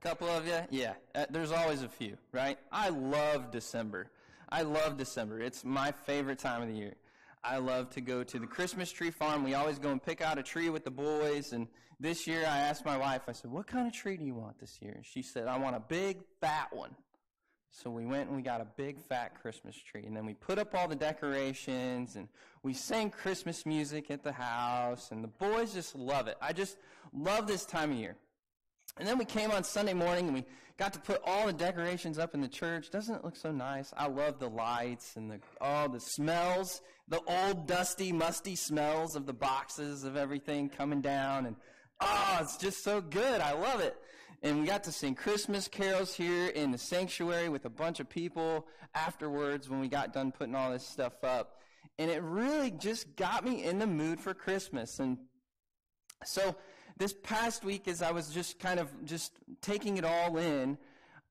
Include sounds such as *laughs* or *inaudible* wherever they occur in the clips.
Couple of you? Yeah. Uh, there's always a few, right? I love December. I love December. It's my favorite time of the year. I love to go to the Christmas tree farm. We always go and pick out a tree with the boys. And this year I asked my wife, I said, What kind of tree do you want this year? She said, I want a big, fat one. So we went and we got a big, fat Christmas tree. And then we put up all the decorations and we sang Christmas music at the house. And the boys just love it. I just love this time of year. And then we came on Sunday morning and we got to put all the decorations up in the church. Doesn't it look so nice? I love the lights and the all the smells, the old dusty, musty smells of the boxes of everything coming down and oh, it's just so good. I love it. And we got to sing Christmas carols here in the sanctuary with a bunch of people afterwards when we got done putting all this stuff up. And it really just got me in the mood for Christmas. And so this past week, as I was just kind of just taking it all in,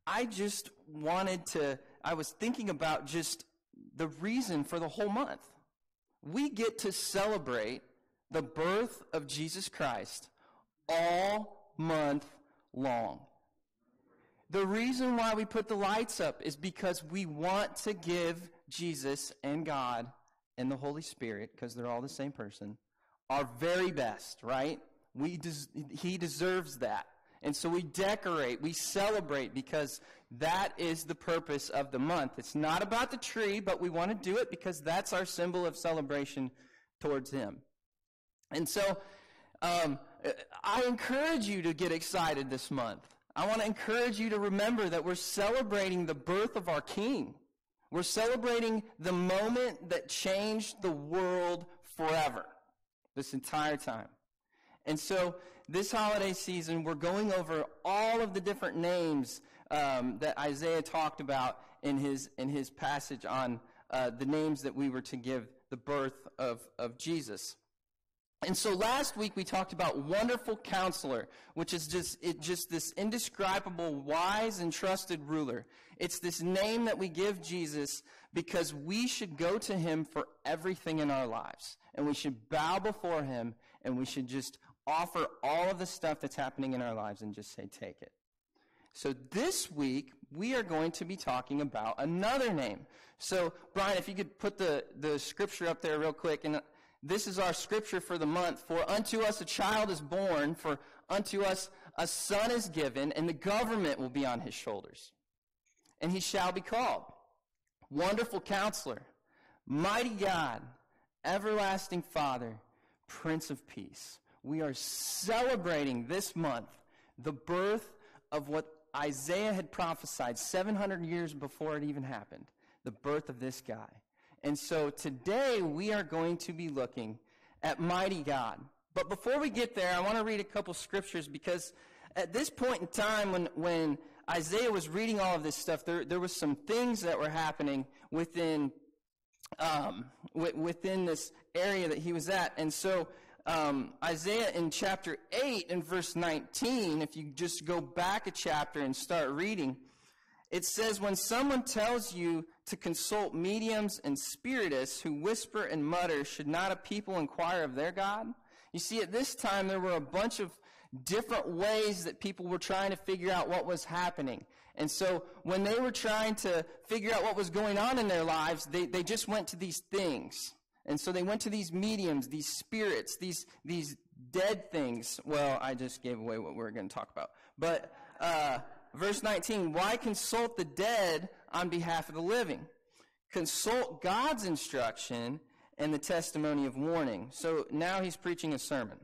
I just wanted to, I was thinking about just the reason for the whole month. We get to celebrate the birth of Jesus Christ all month long. The reason why we put the lights up is because we want to give Jesus and God and the Holy Spirit, because they're all the same person, our very best, right? We des- he deserves that. And so we decorate, we celebrate because that is the purpose of the month. It's not about the tree, but we want to do it because that's our symbol of celebration towards Him. And so um, I encourage you to get excited this month. I want to encourage you to remember that we're celebrating the birth of our King. We're celebrating the moment that changed the world forever this entire time. And so this holiday season, we're going over all of the different names um, that Isaiah talked about in his, in his passage on uh, the names that we were to give the birth of, of Jesus. And so last week we talked about wonderful counselor, which is just, it, just this indescribable, wise and trusted ruler. It's this name that we give Jesus because we should go to him for everything in our lives. And we should bow before him and we should just offer all of the stuff that's happening in our lives and just say, take it. So this week, we are going to be talking about another name. So, Brian, if you could put the, the scripture up there real quick. And this is our scripture for the month. For unto us a child is born, for unto us a son is given, and the government will be on his shoulders. And he shall be called Wonderful Counselor, Mighty God, Everlasting Father, Prince of Peace we are celebrating this month the birth of what Isaiah had prophesied 700 years before it even happened the birth of this guy. And so today we are going to be looking at mighty God. But before we get there, I want to read a couple scriptures because at this point in time when, when Isaiah was reading all of this stuff, there, there was some things that were happening within, um, within this area that he was at. And so um, Isaiah in chapter 8 and verse 19, if you just go back a chapter and start reading, it says, When someone tells you to consult mediums and spiritists who whisper and mutter, should not a people inquire of their God? You see, at this time, there were a bunch of different ways that people were trying to figure out what was happening. And so when they were trying to figure out what was going on in their lives, they, they just went to these things. And so they went to these mediums, these spirits, these, these dead things. Well, I just gave away what we are going to talk about. But uh, verse 19 why consult the dead on behalf of the living? Consult God's instruction and the testimony of warning. So now he's preaching a sermon.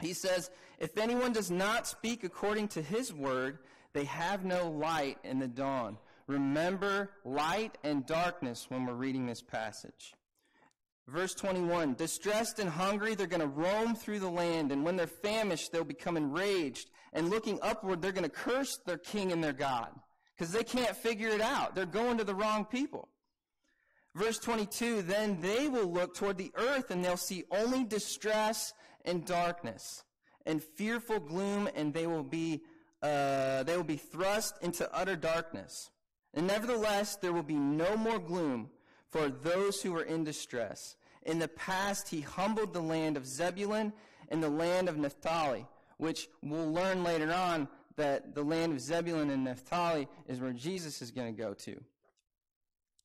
He says, If anyone does not speak according to his word, they have no light in the dawn. Remember light and darkness when we're reading this passage. Verse 21 Distressed and hungry, they're going to roam through the land, and when they're famished, they'll become enraged. And looking upward, they're going to curse their king and their God because they can't figure it out. They're going to the wrong people. Verse 22 Then they will look toward the earth, and they'll see only distress and darkness and fearful gloom, and they will be, uh, they will be thrust into utter darkness. And nevertheless, there will be no more gloom for those who are in distress. In the past, he humbled the land of Zebulun and the land of Naphtali, which we'll learn later on. that the land of Zebulun and Naphtali is where Jesus is going to go to.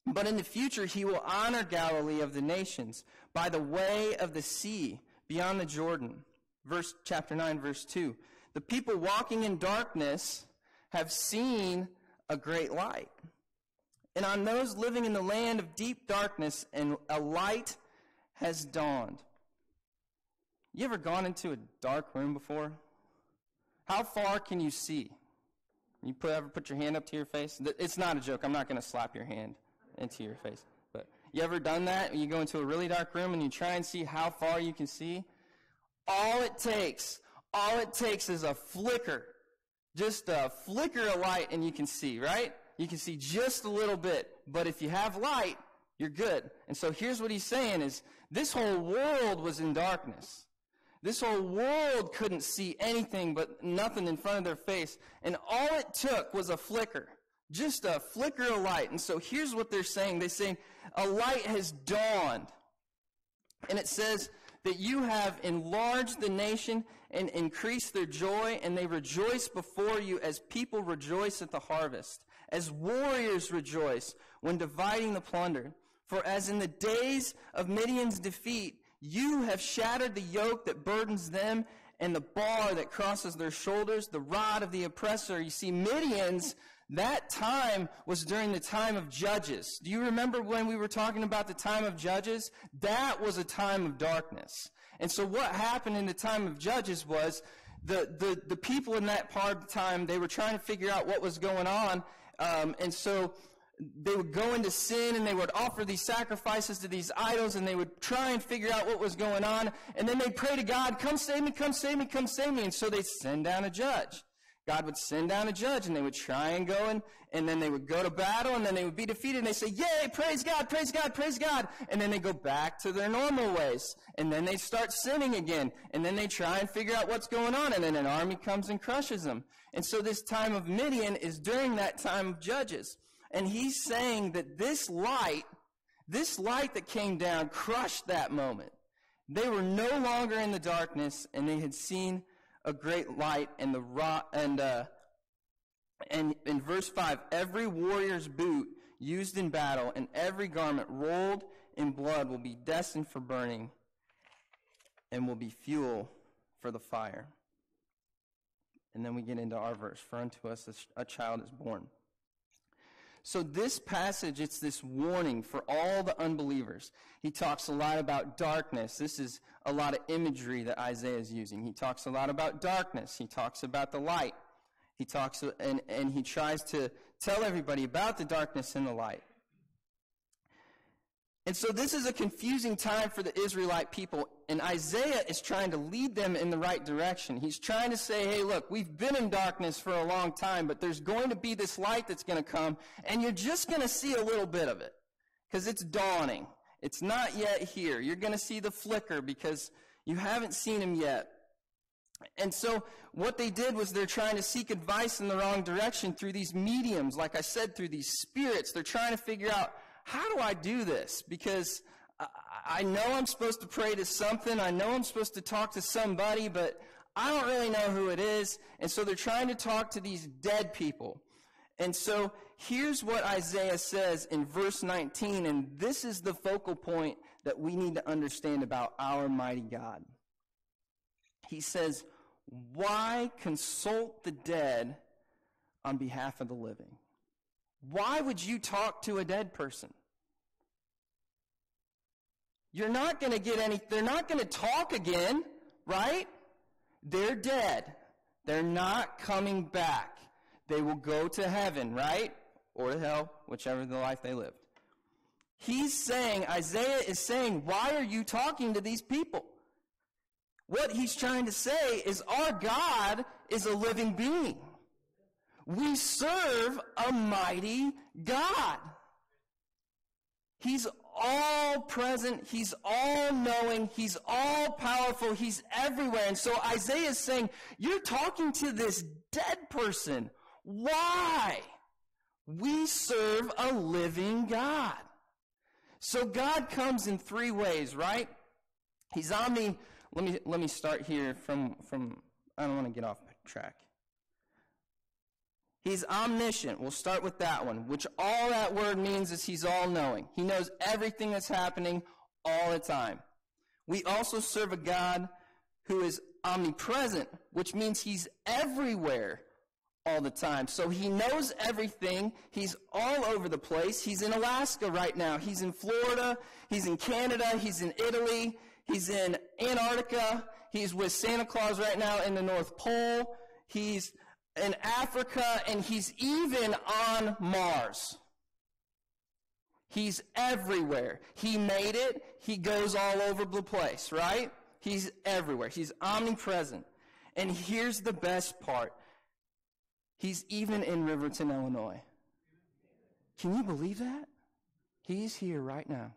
But in the future, he will honor Galilee of the nations by the way of the sea beyond the Jordan. Verse, chapter 9, verse 2. The people walking in darkness have seen a great light. And on those living in the land of deep darkness, and a light has dawned. You ever gone into a dark room before? How far can you see? You put, ever put your hand up to your face? It's not a joke. I'm not going to slap your hand into your face. But you ever done that? You go into a really dark room and you try and see how far you can see? All it takes, all it takes is a flicker. Just a flicker of light and you can see, right? You can see just a little bit. But if you have light, you're good. And so here's what he's saying is this whole world was in darkness. This whole world couldn't see anything but nothing in front of their face. And all it took was a flicker. Just a flicker of light. And so here's what they're saying. They're saying, a light has dawned. And it says that you have enlarged the nation and increased their joy, and they rejoice before you as people rejoice at the harvest, as warriors rejoice when dividing the plunder. For as in the days of Midian's defeat, you have shattered the yoke that burdens them and the bar that crosses their shoulders, the rod of the oppressor. You see, Midian's, that time was during the time of Judges. Do you remember when we were talking about the time of Judges? That was a time of darkness. And so what happened in the time of Judges was the, the, the people in that part of the time, they were trying to figure out what was going on. Um, and so they would go into sin and they would offer these sacrifices to these idols and they would try and figure out what was going on. And then they'd pray to God, come save me, come save me, come save me. And so they'd send down a judge. God would send down a judge and they would try and go and, and then they would go to battle and then they would be defeated and they say, yay, praise God, praise God, praise God. And then they go back to their normal ways and then they start sinning again and then they try and figure out what's going on and then an army comes and crushes them. And so this time of Midian is during that time of judges. And he's saying that this light, this light that came down crushed that moment. They were no longer in the darkness and they had seen a great light and the rock, and, uh, and in verse 5, every warrior's boot used in battle and every garment rolled in blood will be destined for burning and will be fuel for the fire. And then we get into our verse. For unto us a child is born. So this passage, it's this warning for all the unbelievers. He talks a lot about darkness. This is a lot of imagery that Isaiah is using. He talks a lot about darkness. He talks about the light. He talks, and, and he tries to tell everybody about the darkness and the light. And so this is a confusing time for the Israelite people, and Isaiah is trying to lead them in the right direction. He's trying to say, hey, look, we've been in darkness for a long time, but there's going to be this light that's going to come, and you're just going to see a little bit of it, because it's dawning. It's not yet here. You're going to see the flicker because you haven't seen him yet. And so what they did was they're trying to seek advice in the wrong direction through these mediums, like I said, through these spirits. They're trying to figure out how do I do this? Because I know I'm supposed to pray to something. I know I'm supposed to talk to somebody, but I don't really know who it is. And so they're trying to talk to these dead people. And so here's what Isaiah says in verse 19, and this is the focal point that we need to understand about our mighty God. He says, Why consult the dead on behalf of the living? Why would you talk to a dead person? You're not going to get any, they're not going to talk again, right? They're dead. They're not coming back. They will go to heaven, right? Or to hell, whichever the life they lived. He's saying, Isaiah is saying, why are you talking to these people? What he's trying to say is our God is a living being. We serve a mighty God. He's all present. He's all knowing. He's all powerful. He's everywhere. And so Isaiah is saying, you're talking to this dead person. Why? We serve a living God. So God comes in three ways, right? He's omni. Let me, let me start here from, from, I don't want to get off track. He's omniscient. We'll start with that one, which all that word means is he's all knowing. He knows everything that's happening all the time. We also serve a God who is omnipresent, which means he's everywhere all the time. So he knows everything. He's all over the place. He's in Alaska right now. He's in Florida. He's in Canada. He's in Italy. He's in Antarctica. He's with Santa Claus right now in the North Pole. He's in Africa and he's even on Mars. He's everywhere. He made it. He goes all over the place, right? He's everywhere. He's omnipresent. And here's the best part. He's even in Riverton, Illinois. Can you believe that? He's here right now,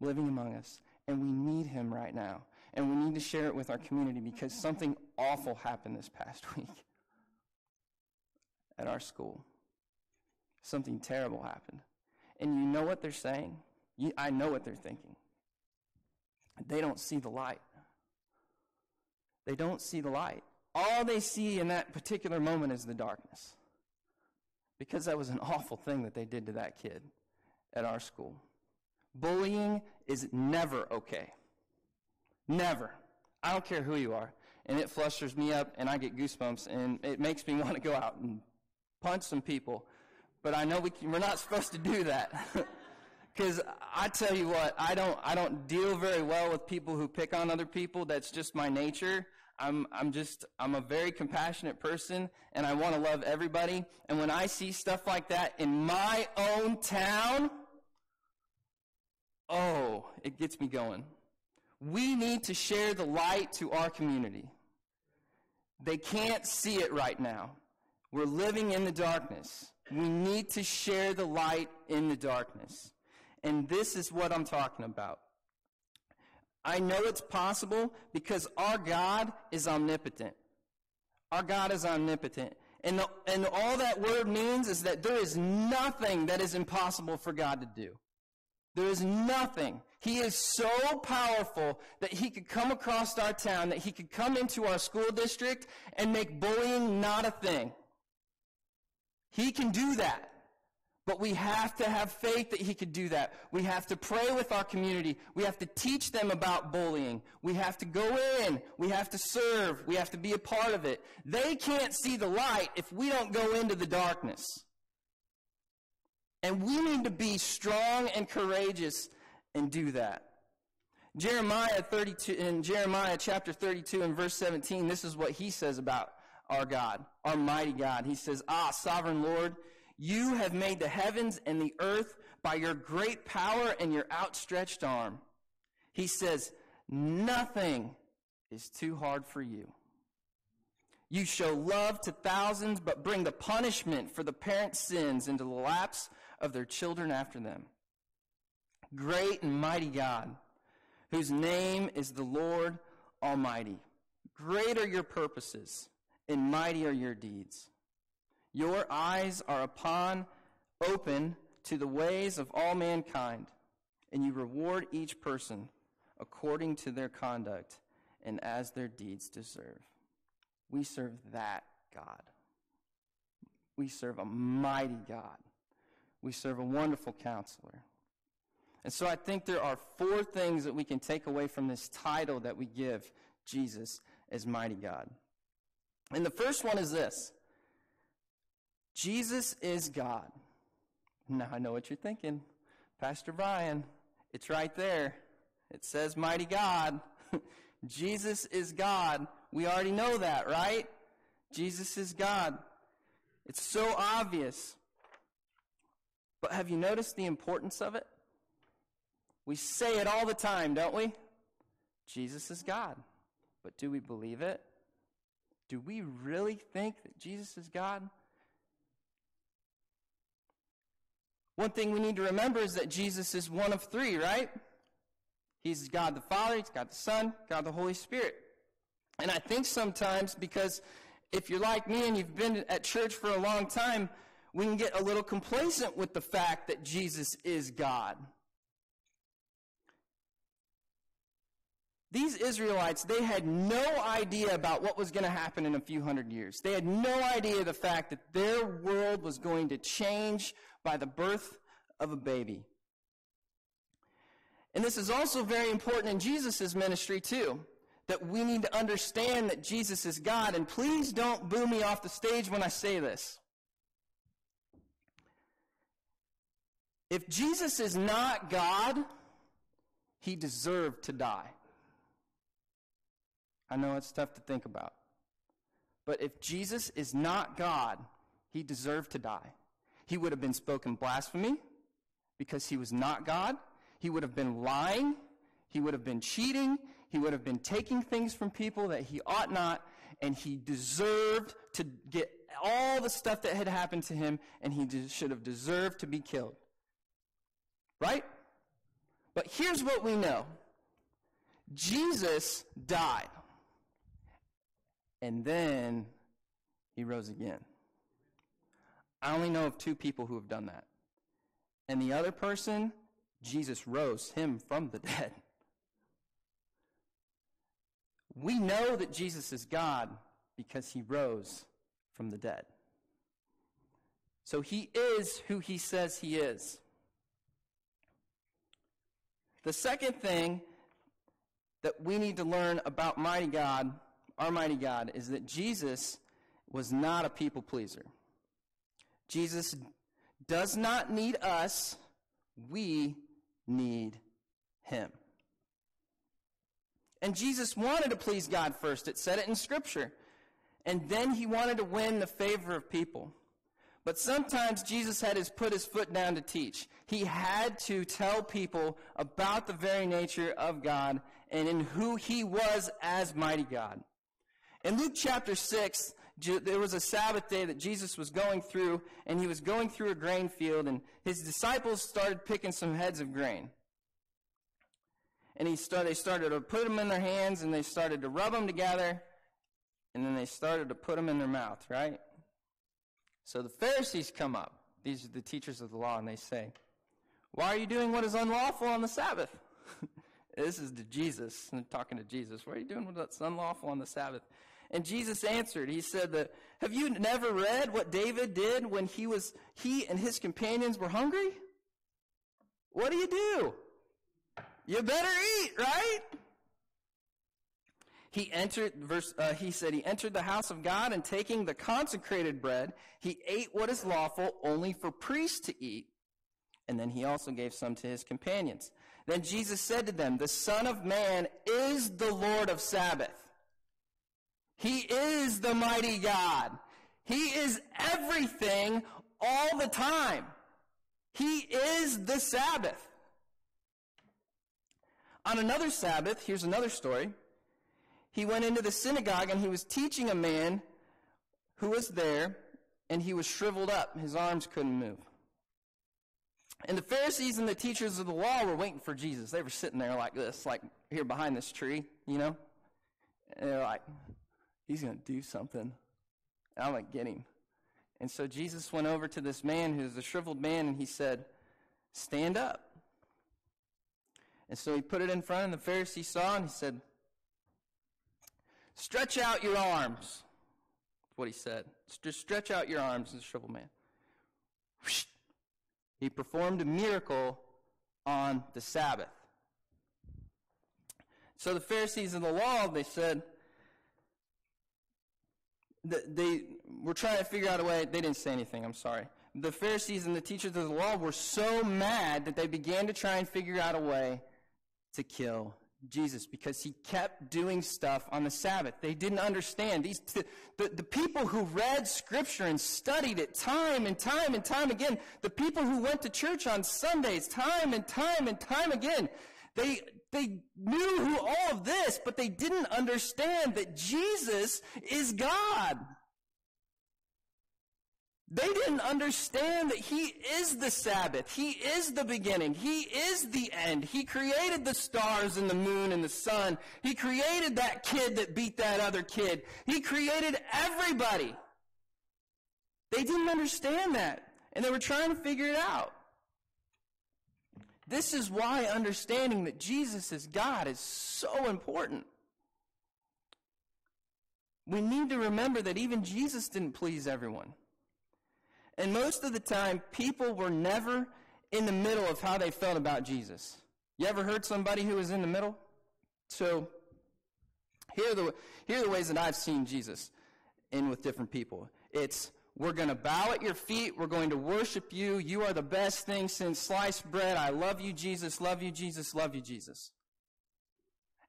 living among us. And we need him right now. And we need to share it with our community because something awful happened this past *laughs* week at our school. Something terrible happened. And you know what they're saying? You, I know what they're thinking. They don't see the light. They don't see the light. All they see in that particular moment is the darkness. Because that was an *laughs* awful thing that they did to that kid at our school. Bullying is never okay. Never. I don't care who you are. And it flusters me up, and I get goosebumps, and it makes me *laughs* want to go out and punch some people. But I know we can, we're not *laughs* supposed to do that. *laughs* Because I tell you what, I don't, I don't deal very well with people who pick on other people. That's just my nature. I'm, I'm just, I'm a very compassionate person and I want to love everybody. And when I see stuff like that in my own town, oh, it gets me going. We need to share the light to our community. They can't see it right now. We're living in the darkness. We need to share the light in the darkness. And this is what I'm talking about. I know it's possible because our God is omnipotent. Our God is omnipotent. And, the, and all that word means is that there is nothing that is impossible for God to do. There is nothing. He is so powerful that he could come across our town, that he could come into our school district and make bullying not a thing. He can do that. But we have to have faith that he could do that. We have to pray with our community. We have to teach them about bullying. We have to go in. We have to serve. We have to be a part of it. They can't see the light if we don't go into the darkness. And we need to be strong and courageous and do that. Jeremiah 32 in Jeremiah chapter 32 and verse 17 this is what he says about our God, our mighty God. He says, "Ah, sovereign Lord, you have made the heavens and the earth by your great power and your outstretched arm. He says, Nothing is too hard for you. You show love to thousands, but bring the punishment for the parents' sins into the laps of their children after them. Great and mighty God, whose name is the Lord Almighty. Great are your purposes, and mighty are your deeds. Your eyes are upon, open to the ways of all mankind, and you reward each person according to their conduct and as their deeds deserve. We serve that God. We serve a mighty God. We serve a wonderful counselor. And so I think there are four things that we can take away from this title that we give Jesus as mighty God. And the first one is this Jesus is God. Now I know what you're thinking. Pastor Brian, it's right there. It says mighty God. *laughs* Jesus is God. We already know that, right? Jesus is God. It's so obvious. But have you noticed the importance of it? We say it all the time, don't we? Jesus is God. But do we believe it? Do we really think that Jesus is God? One thing we need to remember is that Jesus is one of three, right? He's God the Father, He's God the Son, God the Holy Spirit. And I think sometimes because if you're like me and you've been at church for a long time, we can get a little complacent with the fact that Jesus is God. These Israelites, they had no idea about what was going to happen in a few hundred years. They had no idea the fact that their world was going to change by the birth of a baby. And this is also very important in Jesus' ministry, too. That we need to understand that Jesus is God. And please don't boo me off the stage when I say this. If Jesus is not God, he deserved to die. I know it's tough to think about. But if Jesus is not God, he deserved to die. He would have been spoken blasphemy because he was not God. He would have been lying. He would have been cheating. He would have been taking things from people that he ought not. And he deserved to get all the stuff that had happened to him, and he should have deserved to be killed. Right? But here's what we know Jesus died. And then he rose again. I only know of two people who have done that. And the other person, Jesus rose him from the *laughs* dead. We know that Jesus is God because he rose from the dead. So he is who he says he is. The second thing that we need to learn about mighty God our mighty God, is that Jesus was not a people pleaser. Jesus does not need us, we need him. And Jesus wanted to please God first. It said it in Scripture. And then he wanted to win the favor of people. But sometimes Jesus had to put his foot down to teach. He had to tell people about the very nature of God and in who he was as mighty God. In Luke chapter 6, there was a Sabbath day that Jesus was going through, and he was going through a grain field, and his disciples started picking some heads of grain. And he started, they started to put them in their hands, and they started to rub them together, and then they started to put them in their mouth, right? So the Pharisees come up. These are the teachers of the law, and they say, Why are you doing what is unlawful on the Sabbath? *laughs* this is to Jesus, and talking to Jesus. Why are you doing what's unlawful on the Sabbath? And Jesus answered, he said that, have you never read what David did when he was, he and his companions were hungry? What do you do? You better eat, right? He entered, verse, uh, he said, he entered the house of God and taking the consecrated bread, he ate what is lawful only for priests to eat. And then he also gave some to his companions. Then Jesus said to them, the Son of Man is the Lord of Sabbath. He is the mighty God. He is everything all the time. He is the Sabbath. On another Sabbath, here's another story. He went into the synagogue and he was teaching a man who was there, and he was shriveled up. His arms couldn't move. And the Pharisees and the teachers of the law were waiting for Jesus. They were sitting there like this, like here behind this tree, you know? And they're like, he's going to do something. I'm going to get him. And so Jesus went over to this man who's a shriveled man and he said, Stand up. And so he put it in front, and the Pharisee saw, and he said, Stretch out your arms. What he said. Just stretch out your arms, the shriveled man. He performed a miracle on the Sabbath. So the Pharisees of the law, they said, they were trying to figure out a way. They didn't say anything, I'm sorry. The Pharisees and the teachers of the law were so mad that they began to try and figure out a way to kill Jesus because he kept doing stuff on the Sabbath. They didn't understand. These, the, the people who read Scripture and studied it time and time and time again, the people who went to church on Sundays time and time and time again, they, they knew who all of this, but they didn't understand that Jesus is God. They didn't understand that He is the Sabbath. He is the beginning. He is the end. He created the stars and the moon and the sun. He created that kid that beat that other kid. He created everybody. They didn't understand that. And they were trying to figure it out. This is why understanding that Jesus is God is so important. We need to remember that even Jesus didn't please everyone. And most of the time, people were never in the middle of how they felt about Jesus. You ever heard somebody who was in the middle? So, here are the, here are the ways that I've seen Jesus in with different people. It's, we're going to bow at your feet. We're going to worship you. You are the best thing since sliced bread. I love you, Jesus. Love you, Jesus. Love you, Jesus.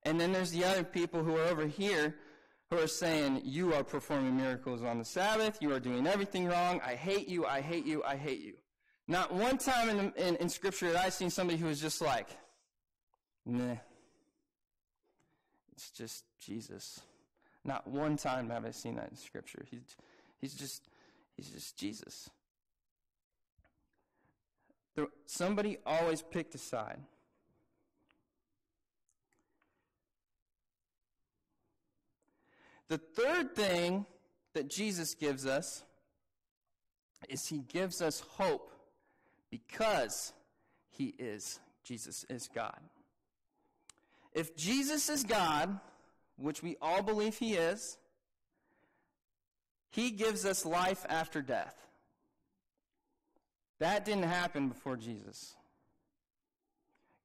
And then there's the other people who are over here who are saying, You are performing miracles on the Sabbath. You are doing everything wrong. I hate you. I hate you. I hate you. Not one time in, in, in Scripture that I've seen somebody who was just like, Nah. It's just Jesus. Not one time have I seen that in Scripture. He's, he's just he's just Jesus. There, somebody always picked a side. The third thing that Jesus gives us is he gives us hope because he is Jesus is God. If Jesus is God, which we all believe he is, he gives us life after death. That didn't happen before Jesus.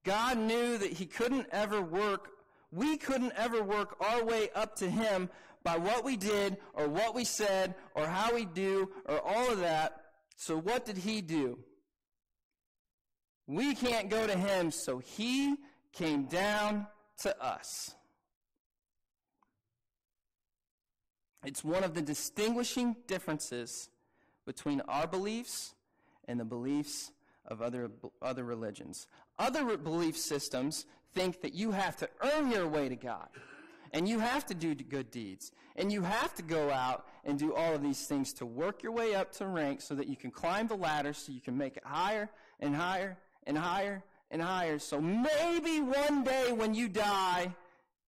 God knew that he couldn't ever work, we couldn't ever work our way up to him by what we did or what we said or how we do or all of that. So what did he do? We can't go to him, so he came down to us. It's one of the distinguishing differences between our beliefs and the beliefs of other, other religions. Other belief systems think that you have to earn your way to God, and you have to do good deeds, and you have to go out and do all of these things to work your way up to rank so that you can climb the ladder so you can make it higher and higher and higher and higher. So maybe one day when you die,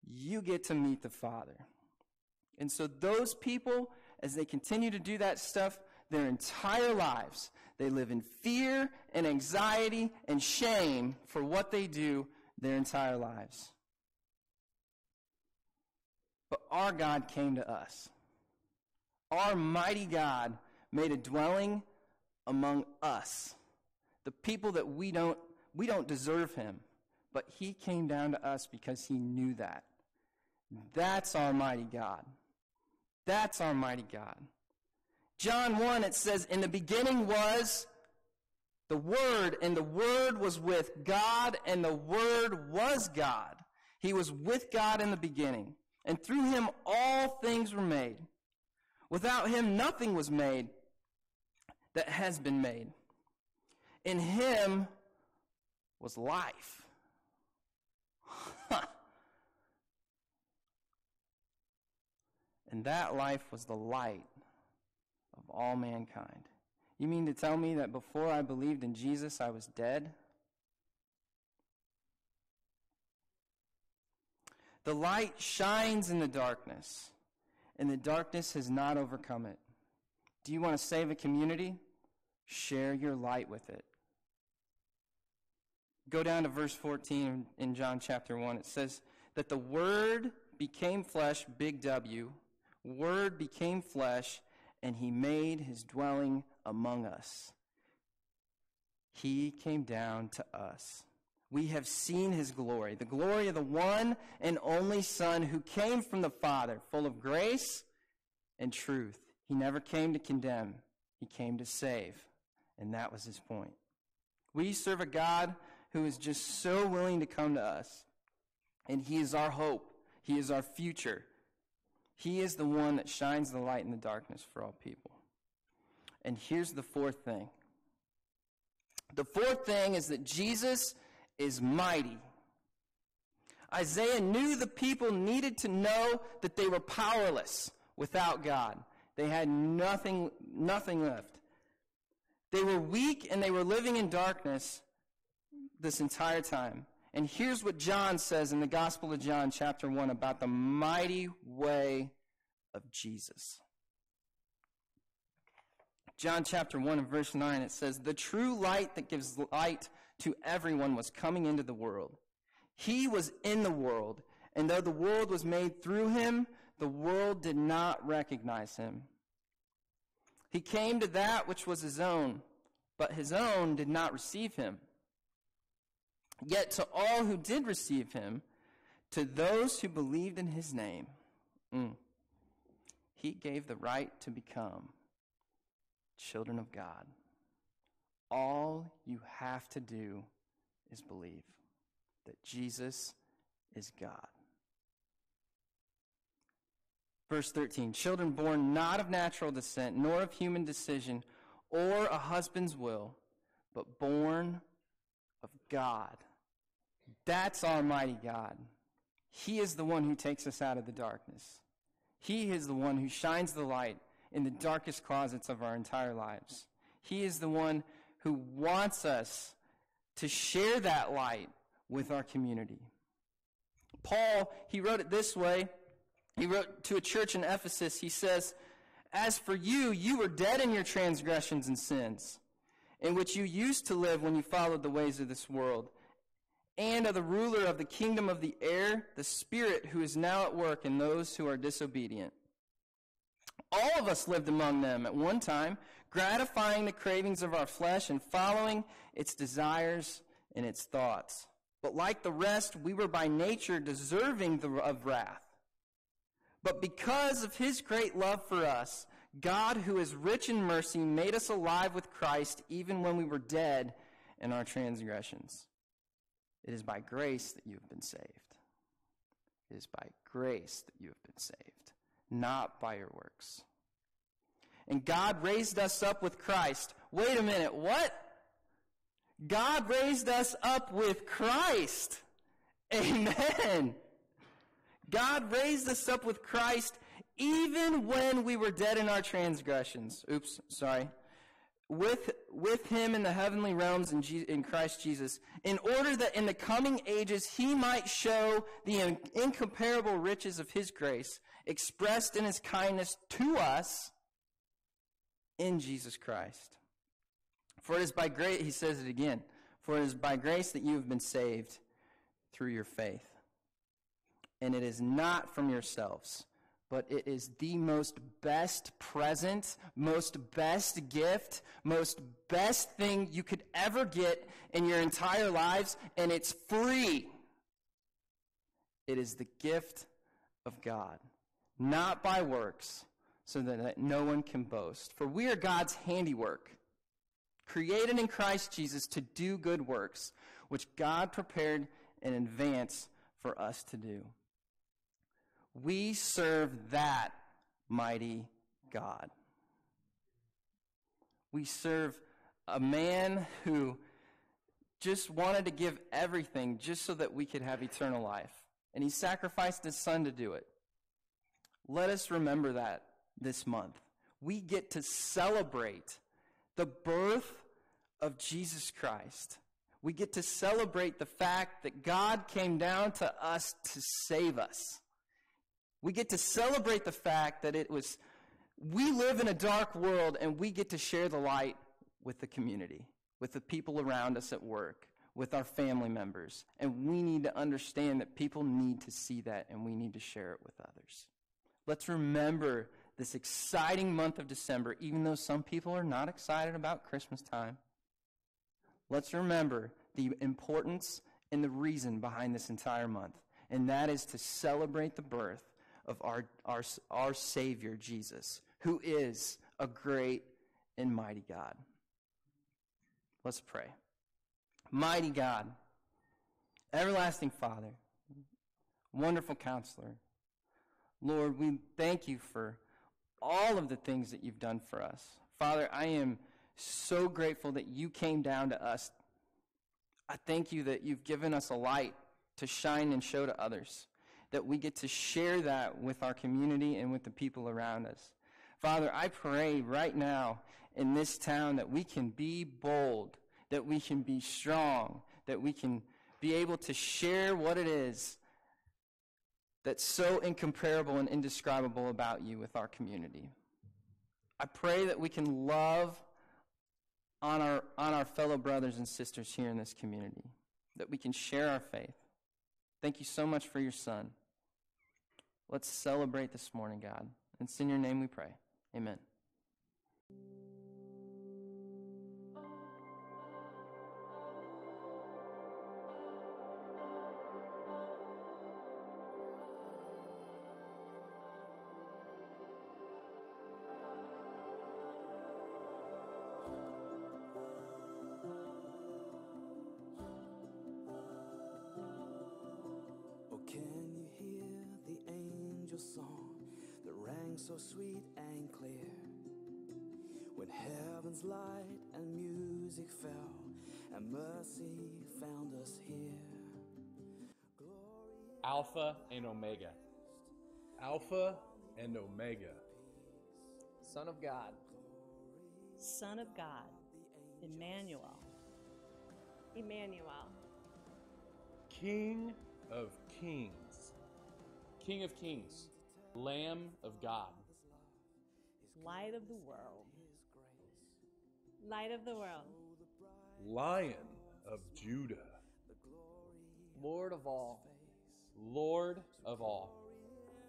you get to meet the Father. And so those people, as they continue to do that stuff their entire lives, they live in fear and anxiety and shame for what they do their entire lives. But our God came to us. Our mighty God made a dwelling among us, the people that we don't we don't deserve him, but he came down to us because he knew that. That's our mighty God. That's Almighty God. John 1, it says, In the beginning was the Word, and the Word was with God, and the Word was God. He was with God in the beginning, and through him all things were made. Without him, nothing was made that has been made. In him was life. And that life was the light of all mankind. You mean to tell me that before I believed in Jesus, I was dead? The light shines in the darkness, and the darkness has not overcome it. Do you want to save a community? Share your light with it. Go down to verse 14 in John chapter 1. It says that the Word became flesh, big W. Word became flesh, and he made his dwelling among us. He came down to us. We have seen his glory, the glory of the one and only Son who came from the Father, full of grace and truth. He never came to condemn, he came to save. And that was his point. We serve a God who is just so willing to come to us. And He is our hope, He is our future. He is the one that shines the light in the darkness for all people. And here's the fourth thing the fourth thing is that Jesus is mighty. Isaiah knew the people needed to know that they were powerless without God. They had nothing, nothing left. They were weak and they were living in darkness, this entire time. And here's what John says in the Gospel of John, chapter 1, about the mighty way of Jesus. John chapter 1 and verse 9, it says, The true light that gives light to everyone was coming into the world. He was in the world, and though the world was made through him, the world did not recognize him. He came to that which was his own, but his own did not receive him. Yet to all who did receive him, to those who believed in his name, mm, he gave the right to become children of God. All you have to do is believe that Jesus is God. Verse 13 Children born not of natural descent, nor of human decision, or a husband's will, but born of God. That's Almighty God. He is the one who takes us out of the darkness. He is the one who shines the light in the darkest closets of our entire lives. He is the one who wants us to share that light with our community. Paul, he wrote it this way. He wrote to a church in Ephesus, he says, As for you, you were dead in your transgressions and sins, in which you used to live when you followed the ways of this world, and of the ruler of the kingdom of the air, the Spirit who is now at work in those who are disobedient. All of us lived among them at one time, gratifying the cravings of our flesh and following its desires and its thoughts. But like the rest, we were by nature deserving of wrath. But because of his great love for us, God, who is rich in mercy, made us alive with Christ even when we were dead in our transgressions. It is by grace that you have been saved. It is by grace that you have been saved, not by your works. And God raised us up with Christ. Wait a minute, what? God raised us up with Christ. Amen. God raised us up with Christ even when we were dead in our transgressions. Oops, sorry. With, with him in the heavenly realms in, Je- in Christ Jesus, in order that in the coming ages he might show the in- incomparable riches of his grace expressed in his kindness to us in Jesus Christ. For it is by grace, he says it again, for it is by grace that you have been saved through your faith. And it is not from yourselves, but it is the most best present, most best gift, most best thing you could ever get in your entire lives, and it's free. It is the gift of God, not by works, so that no one can boast. For we are God's handiwork created in Christ Jesus to do good works, which God prepared in advance for us to do. We serve that mighty God. We serve a man who just wanted to give everything just so that we could have eternal life. And he sacrificed his son to do it. Let us remember that this month. We get to celebrate the birth of Jesus Christ. We get to celebrate the fact that God came down to us to save us. We get to celebrate the fact that it was, we live in a dark world and we get to share the light with the community, with the people around us at work, with our family members. And we need to understand that people need to see that and we need to share it with others. Let's remember this exciting month of December, even though some people are not excited about Christmas time. Let's remember the importance and the reason behind this entire month, and that is to celebrate the birth of our, our, our Savior, Jesus, who is a great and mighty God. Let's pray. Mighty God, everlasting Father, wonderful counselor, Lord, we thank you for all of the things that you've done for us. Father, I am so grateful that you came down to us. I thank you that you've given us a light to shine and show to others, that we get to share that with our community and with the people around us. Father, I pray right now in this town that we can be bold, that we can be strong, that we can be able to share what it is that's so incomparable and indescribable about you with our community. I pray that we can love on our, on our fellow brothers and sisters here in this community, that we can share our faith. Thank you so much for your son. Let's celebrate this morning, God. It's in your name we pray. Amen. Angel song that rang so sweet and clear? When heaven's light and music fell, and mercy found us here. Alpha and Omega. Alpha and Omega. Son of God, Son of God, Emmanuel. Emmanuel, King of Kings. King of Kings. Lamb of God. Light of the world. Light of the world, Lion of Judah. Lord of all, Lord of all.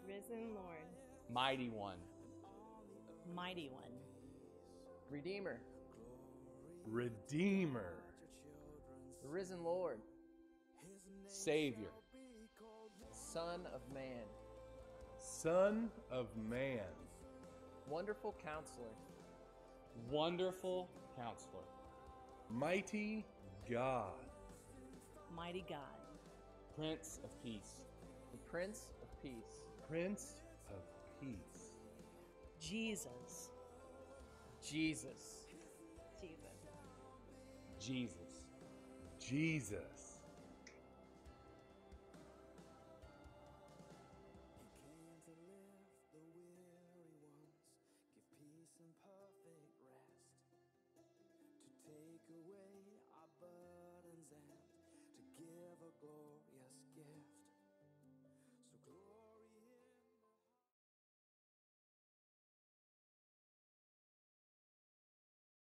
risen Lord, Mighty One. Mighty One. Redeemer, Redeemer. risen Lord, Savior. Son of Man, Son of Man. Wonderful Counselor, Wonderful Counselor. Mighty God. Mighty God. Prince of Peace. the Prince of Peace, Prince of Peace. Jesus. Jesus, Jesus, Jesus. Jesus.